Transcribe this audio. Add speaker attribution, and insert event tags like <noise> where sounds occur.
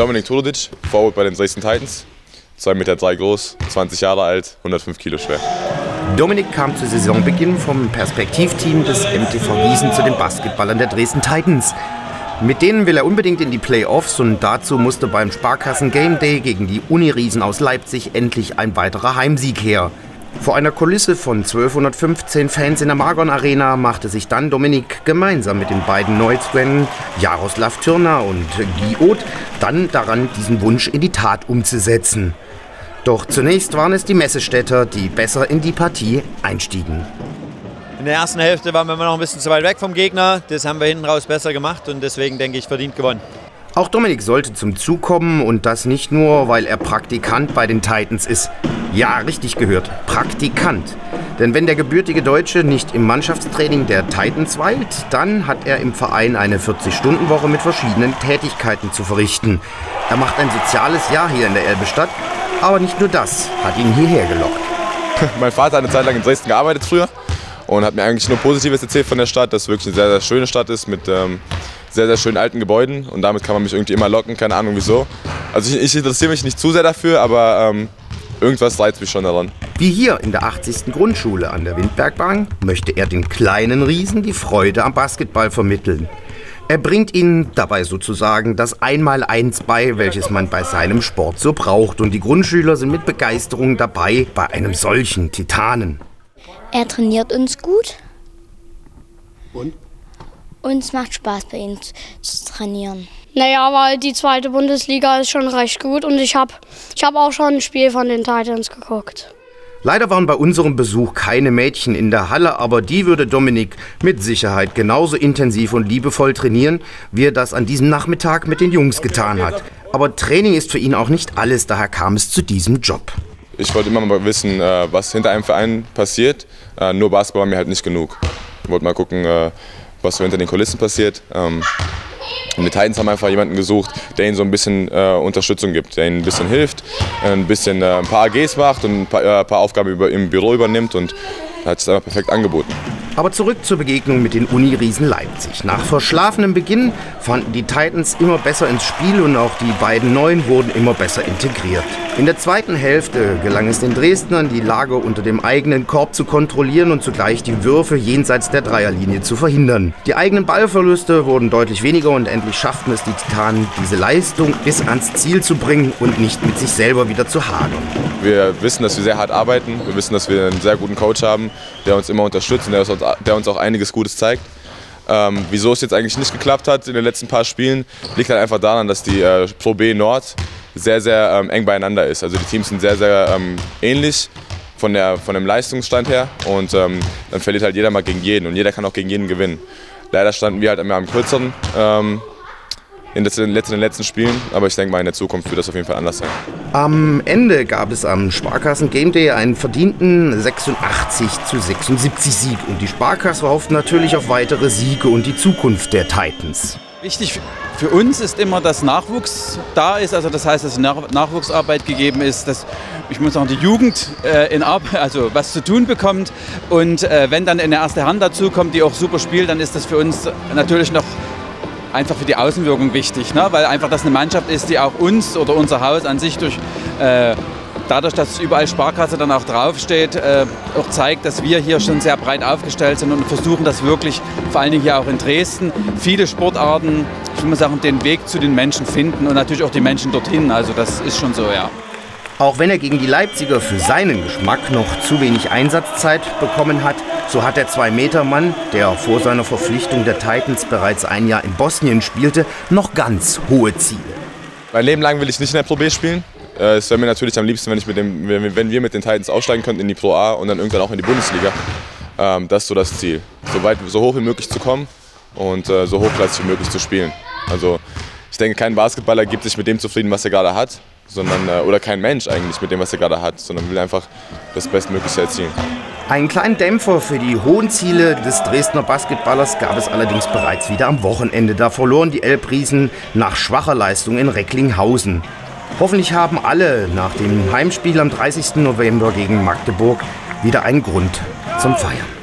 Speaker 1: Dominik Tudoric, Forward bei den Dresden Titans. 2,3 Meter drei groß, 20 Jahre alt, 105 Kilo schwer.
Speaker 2: Dominik kam zu Saisonbeginn vom Perspektivteam des MTV Gießen zu den Basketballern der Dresden Titans. Mit denen will er unbedingt in die Playoffs und dazu musste beim Sparkassen Game Day gegen die Uniriesen aus Leipzig endlich ein weiterer Heimsieg her. Vor einer Kulisse von 1215 Fans in der Margon Arena machte sich dann Dominik gemeinsam mit den beiden Neuzugängen Jaroslav Türner und Guy Oth dann daran, diesen Wunsch in die Tat umzusetzen. Doch zunächst waren es die Messestädter, die besser in die Partie einstiegen.
Speaker 3: In der ersten Hälfte waren wir noch ein bisschen zu weit weg vom Gegner. Das haben wir hinten raus besser gemacht und deswegen denke ich verdient gewonnen.
Speaker 2: Auch Dominik sollte zum Zug kommen und das nicht nur, weil er Praktikant bei den Titans ist. Ja, richtig gehört, Praktikant. Denn wenn der gebürtige Deutsche nicht im Mannschaftstraining der Titans weilt, dann hat er im Verein eine 40-Stunden-Woche mit verschiedenen Tätigkeiten zu verrichten. Er macht ein soziales Jahr hier in der Elbestadt, aber nicht nur das hat ihn hierher gelockt. <laughs>
Speaker 1: mein Vater hat eine Zeit lang in Dresden gearbeitet früher und hat mir eigentlich nur Positives erzählt von der Stadt, dass es wirklich eine sehr, sehr schöne Stadt ist mit ähm, sehr, sehr schönen alten Gebäuden und damit kann man mich irgendwie immer locken, keine Ahnung wieso. Also ich, ich interessiere mich nicht zu sehr dafür, aber ähm, irgendwas reizt mich schon daran.
Speaker 2: Wie hier in der 80. Grundschule an der Windbergbahn möchte er den kleinen Riesen die Freude am Basketball vermitteln. Er bringt ihnen dabei sozusagen das Einmaleins bei, welches man bei seinem Sport so braucht. Und die Grundschüler sind mit Begeisterung dabei bei einem solchen Titanen.
Speaker 4: Er trainiert uns gut.
Speaker 5: Und?
Speaker 4: Und es macht Spaß bei ihm zu trainieren.
Speaker 6: Naja, weil die zweite Bundesliga ist schon recht gut und ich habe ich hab auch schon ein Spiel von den Titans geguckt.
Speaker 2: Leider waren bei unserem Besuch keine Mädchen in der Halle, aber die würde Dominik mit Sicherheit genauso intensiv und liebevoll trainieren, wie er das an diesem Nachmittag mit den Jungs getan hat. Aber Training ist für ihn auch nicht alles, daher kam es zu diesem Job.
Speaker 1: Ich wollte immer mal wissen, äh, was hinter einem Verein passiert. Äh, nur Basketball war mir halt nicht genug. Ich wollte mal gucken, äh, was so hinter den Kulissen passiert. Ähm, und die Titans haben einfach jemanden gesucht, der ihnen so ein bisschen äh, Unterstützung gibt, der ihnen ein bisschen hilft, ein bisschen äh, ein paar AGs macht und ein paar, äh, ein paar Aufgaben über, im Büro übernimmt und hat es einfach perfekt angeboten.
Speaker 2: Aber zurück zur Begegnung mit den Uniriesen Leipzig. Nach verschlafenem Beginn fanden die Titans immer besser ins Spiel und auch die beiden Neuen wurden immer besser integriert. In der zweiten Hälfte gelang es den Dresdnern, die Lage unter dem eigenen Korb zu kontrollieren und zugleich die Würfe jenseits der Dreierlinie zu verhindern. Die eigenen Ballverluste wurden deutlich weniger und endlich schafften es die Titanen, diese Leistung bis ans Ziel zu bringen und nicht mit sich selber wieder zu hadern.
Speaker 1: Wir wissen, dass wir sehr hart arbeiten. Wir wissen, dass wir einen sehr guten Coach haben, der uns immer unterstützt und der uns, der uns auch einiges Gutes zeigt. Ähm, wieso es jetzt eigentlich nicht geklappt hat in den letzten paar Spielen, liegt halt einfach daran, dass die äh, Pro B Nord sehr, sehr ähm, eng beieinander ist. Also die Teams sind sehr, sehr ähm, ähnlich von, der, von dem Leistungsstand her und ähm, dann verliert halt jeder mal gegen jeden und jeder kann auch gegen jeden gewinnen. Leider standen wir halt immer am kürzeren ähm, in den letzten, in den letzten Spielen, aber ich denke mal, in der Zukunft wird das auf jeden Fall anders sein.
Speaker 2: Am Ende gab es am Sparkassen Game Day einen verdienten 86 zu 76 Sieg und die Sparkasse hofft natürlich auf weitere Siege und die Zukunft der Titans.
Speaker 7: Wichtig für uns ist immer, dass Nachwuchs da ist, also das heißt, dass Nachwuchsarbeit gegeben ist, dass ich muss sagen, die Jugend äh, in Arbeit, <laughs> also was zu tun bekommt und äh, wenn dann eine erste Hand dazu kommt, die auch super spielt, dann ist das für uns natürlich noch einfach für die Außenwirkung wichtig, ne? weil einfach das eine Mannschaft ist, die auch uns oder unser Haus an sich durch äh, dadurch, dass überall Sparkasse dann auch draufsteht, äh, auch zeigt, dass wir hier schon sehr breit aufgestellt sind und versuchen das wirklich, vor allen Dingen hier auch in Dresden, viele Sportarten, ich mal sagen, den Weg zu den Menschen finden und natürlich auch die Menschen dorthin. Also das ist schon so, ja.
Speaker 2: Auch wenn er gegen die Leipziger für seinen Geschmack noch zu wenig Einsatzzeit bekommen hat, so hat der Zwei-Meter-Mann, der vor seiner Verpflichtung der Titans bereits ein Jahr in Bosnien spielte, noch ganz hohe Ziele.
Speaker 1: Mein Leben lang will ich nicht in der Pro B spielen. Äh, es wäre mir natürlich am liebsten, wenn, ich mit dem, wenn wir mit den Titans aufsteigen könnten in die Pro A und dann irgendwann auch in die Bundesliga. Ähm, das ist so das Ziel. So, weit, so hoch wie möglich zu kommen und äh, so hochklassig wie möglich zu spielen. Also ich denke, kein Basketballer gibt sich mit dem zufrieden, was er gerade hat, sondern, äh, oder kein Mensch eigentlich mit dem, was er gerade hat, sondern will einfach das Bestmögliche erzielen.
Speaker 2: Einen kleinen Dämpfer für die hohen Ziele des Dresdner Basketballers gab es allerdings bereits wieder am Wochenende. Da verloren die Elbriesen nach schwacher Leistung in Recklinghausen. Hoffentlich haben alle nach dem Heimspiel am 30. November gegen Magdeburg wieder einen Grund zum Feiern.